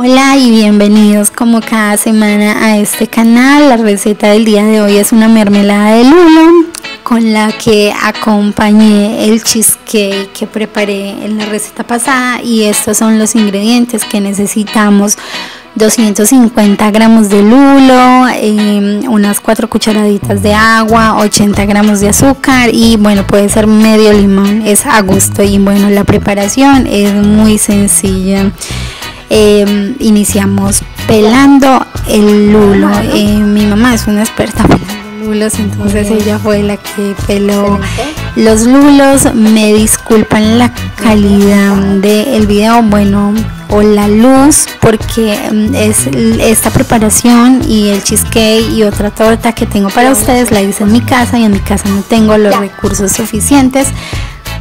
Hola y bienvenidos como cada semana a este canal. La receta del día de hoy es una mermelada de lulo con la que acompañé el cheesecake que preparé en la receta pasada y estos son los ingredientes que necesitamos 250 gramos de lulo, em, unas 4 cucharaditas de agua, 80 gramos de azúcar y bueno puede ser medio limón, es a gusto y bueno la preparación es muy sencilla. Em, iniciamos pelando el lulo. Eh, mi mamá es una experta pelando lulos, entonces ella fue la que peló los lulos. Me disculpan la calidad del video, bueno, o la luz, porque em, es esta preparación y el cheesecake y otra torta que tengo para ustedes la hice en mi casa y en mi casa no tengo los recursos suficientes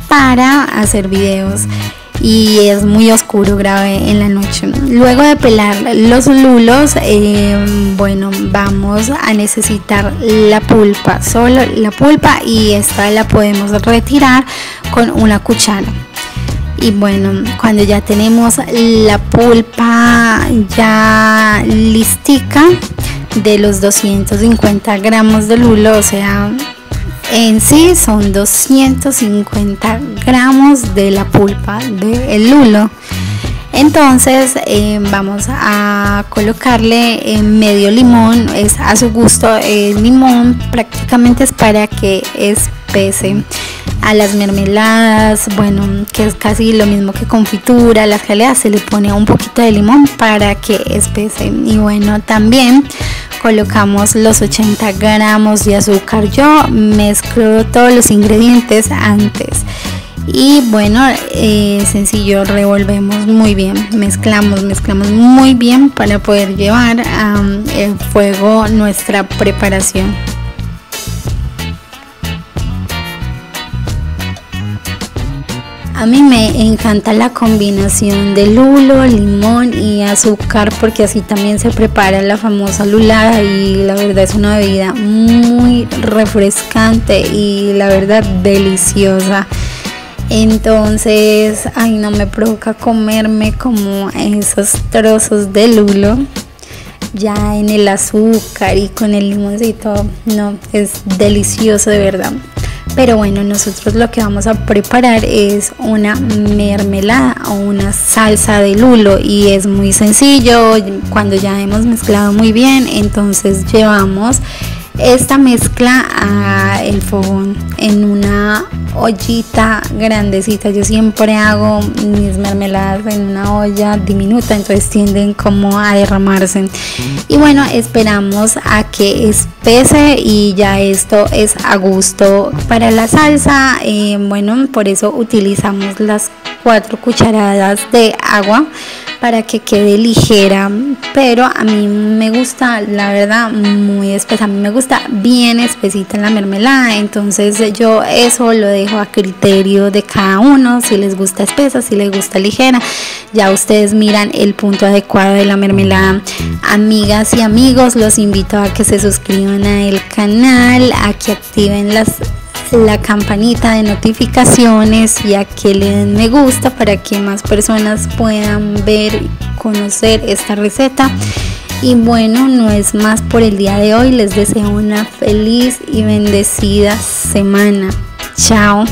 para hacer videos y es muy oscuro, grave en la noche. Luego de pelar los lulos, eh, bueno, vamos a necesitar la pulpa, solo la pulpa y esta la podemos retirar con una cuchara. Y bueno, cuando ya tenemos la pulpa ya listica de los 250 gramos de lulo, o sea, en sí son 250 gramos de la pulpa del lulo. Entonces eh, vamos a colocarle en medio limón, es a su gusto. El limón prácticamente es para que espese a las mermeladas, bueno, que es casi lo mismo que confitura, las jaleas se le pone un poquito de limón para que espese. Y bueno, también colocamos los 80 gramos de azúcar. Yo mezclo todos los ingredientes antes. Y bueno, eh, sencillo, revolvemos muy bien, mezclamos, mezclamos muy bien para poder llevar al fuego nuestra preparación. A mí me encanta la combinación de lulo, limón y azúcar porque así también se prepara la famosa lulada y la verdad es una bebida muy refrescante y la verdad deliciosa. Entonces, ay, no me provoca comerme como esos trozos de lulo ya en el azúcar y con el limoncito. No, es delicioso de verdad. Pero bueno, nosotros lo que vamos a preparar es una mermelada o una salsa de lulo y es muy sencillo. Cuando ya hemos mezclado muy bien, entonces llevamos esta mezcla a el fogón en una ollita grandecita. Yo siempre hago mis mermeladas en una olla diminuta entonces tienden como a derramarse. Y bueno esperamos a que espese y ya esto es a gusto para la salsa. Eh, bueno por eso utilizamos las cuatro cucharadas de agua para que quede ligera pero a mí me gusta la verdad muy espesa. A mí me gusta bien espesita la mermelada entonces yo eso lo dejo a criterio de cada uno si les gusta espesa si les gusta ligera. Ya ustedes miran el punto adecuado de la mermelada. Amigas y amigos los invito a que se suscriban a el canal a que activen las la campanita de notificaciones y a que le den me gusta para que más personas puedan ver y conocer esta receta. Y bueno, no es más por el día de hoy. Les deseo una feliz y bendecida semana. Chao.